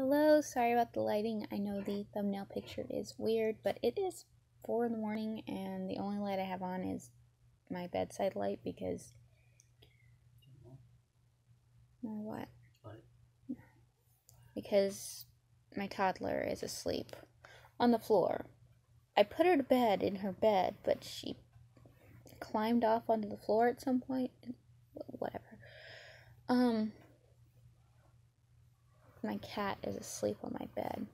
Hello, sorry about the lighting. I know the thumbnail picture is weird, but it is 4 in the morning and the only light I have on is my bedside light because. No, what? Light. Because my toddler is asleep on the floor. I put her to bed in her bed, but she climbed off onto the floor at some point. Whatever. Um, my cat is asleep on my bed.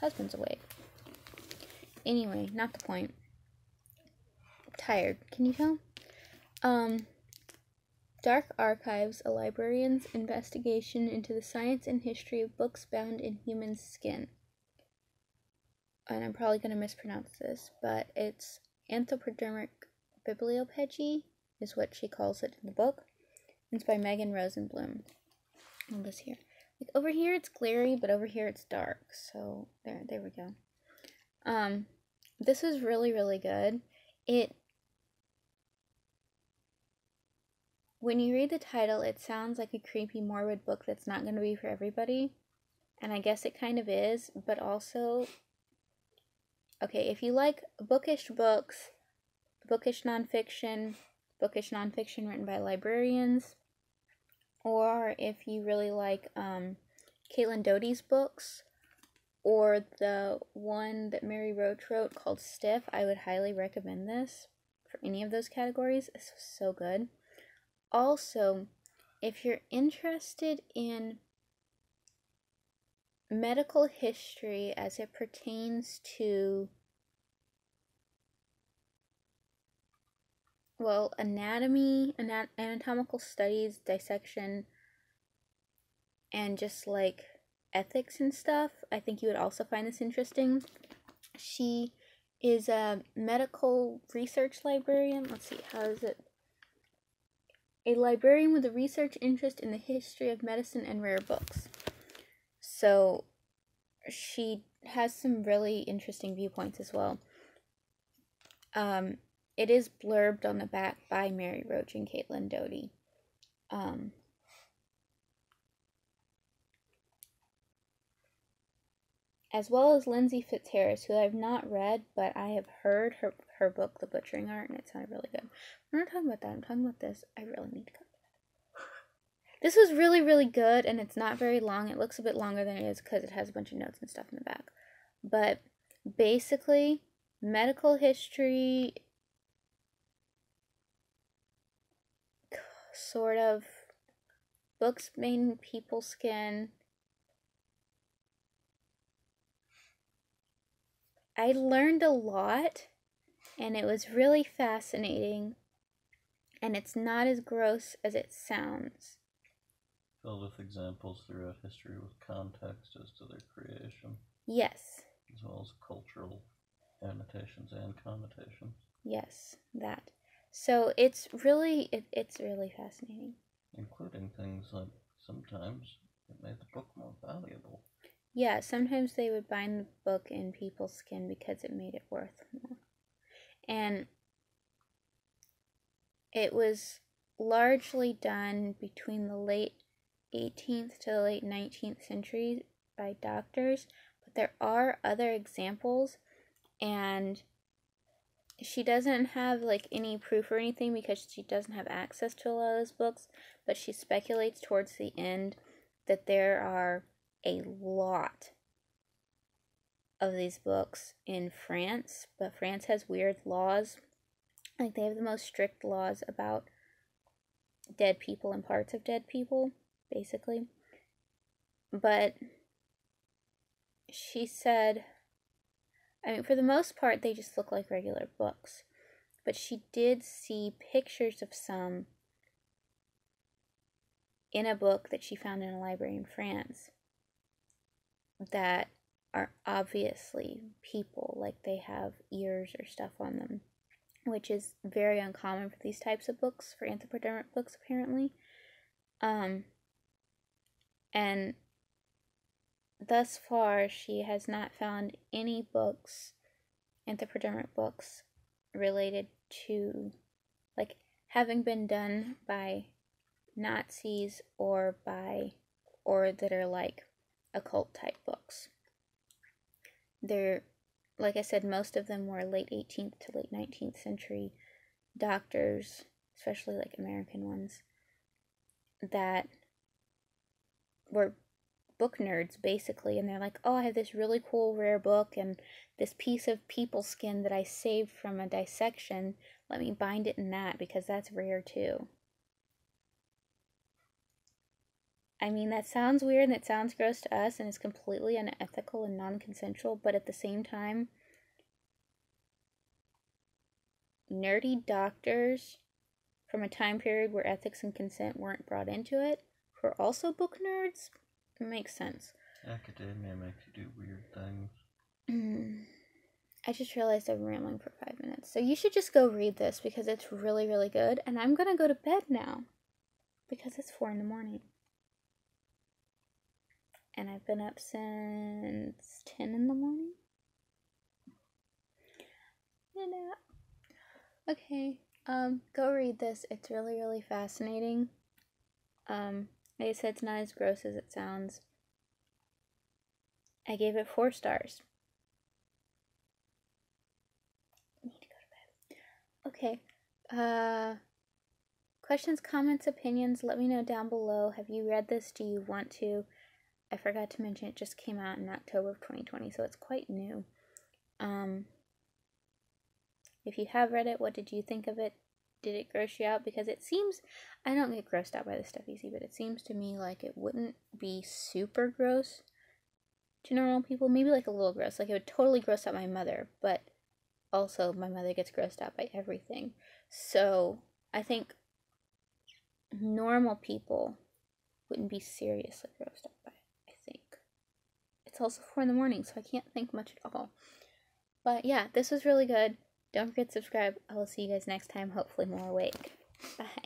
Husband's awake. Anyway, not the point. I'm tired. Can you tell? Um, Dark Archives, a librarian's investigation into the science and history of books bound in human skin. And I'm probably going to mispronounce this, but it's anthropodermic bibliopegy, is what she calls it in the book. It's by Megan Rosenbloom. All this here. Like over here it's glary, but over here it's dark. So there there we go. Um this is really really good. It when you read the title, it sounds like a creepy morbid book that's not going to be for everybody. And I guess it kind of is, but also okay, if you like bookish books, bookish nonfiction, bookish nonfiction written by librarians, or if you really like um, Caitlin Doughty's books, or the one that Mary Roach wrote called Stiff, I would highly recommend this for any of those categories. It's so good. Also, if you're interested in medical history as it pertains to well, anatomy, anat- anatomical studies, dissection, and just like ethics and stuff, I think you would also find this interesting. She is a medical research librarian. Let's see, how is it? A librarian with a research interest in the history of medicine and rare books. So she has some really interesting viewpoints as well. Um, it is blurbed on the back by Mary Roach and Caitlin Doughty. Um, as well as Lindsey Fitzharris, who I've not read, but I have heard her her book, The Butchering Art, and it sounded really good. I'm not talking about that. I'm talking about this. I really need to go. This was really, really good, and it's not very long. It looks a bit longer than it is because it has a bunch of notes and stuff in the back. But basically, medical history sort of books made people skin. I learned a lot and it was really fascinating and it's not as gross as it sounds. Filled with examples throughout history with context as to their creation, Yes. as well as cultural annotations and connotations. Yes, that. So it's really it, it's really fascinating. including things like sometimes it made the book more valuable. Yeah, sometimes they would bind the book in people's skin because it made it worth more. And it was largely done between the late 18th to the late 19th century by doctors, but there are other examples and she doesn't have like any proof or anything because she doesn't have access to a lot of those books, but she speculates towards the end that there are a lot of these books in France, but France has weird laws. Like they have the most strict laws about dead people and parts of dead people, basically. But she said I mean, for the most part, they just look like regular books. But she did see pictures of some in a book that she found in a library in France that are obviously people, like they have ears or stuff on them, which is very uncommon for these types of books, for anthropodermic books, apparently. Um, and thus far, she has not found any books, anthropodermic books, related to, like, having been done by Nazis or by, or that are like occult type books. They're, like I said, most of them were late 18th to late 19th century doctors, especially like American ones, that were book nerds basically and they're like oh i have this really cool rare book and this piece of people skin that i saved from a dissection. Let me bind it in that because that's rare too. I mean that sounds weird and it sounds gross to us and it's completely unethical and non-consensual but at the same time nerdy doctors from a time period where ethics and consent weren't brought into it who are also book nerds it makes sense. Academia makes you do weird things. Mm. I just realized I'm rambling for five minutes. So you should just go read this because it's really, really good. And I'm going to go to bed now because it's four in the morning. And I've been up since 10 in the morning. Yeah. Okay. Um, go read this. It's really, really fascinating. Um, like I said, it's not as gross as it sounds. I gave it four stars. I need to go to bed. Okay. Uh, questions, comments, opinions, let me know down below. Have you read this? Do you want to? I forgot to mention it just came out in October of 2020, so it's quite new. Um, if you have read it, what did you think of it? Did it gross you out? Because it seems, I don't get grossed out by this stuff easy, but it seems to me like it wouldn't be super gross to normal people. Maybe like a little gross. Like it would totally gross out my mother, but also my mother gets grossed out by everything. So I think normal people wouldn't be seriously grossed out by it, I think. It's also four in the morning, so I can't think much at all. But yeah, this was really good. Don't forget to subscribe. I will see you guys next time, hopefully more awake. Bye.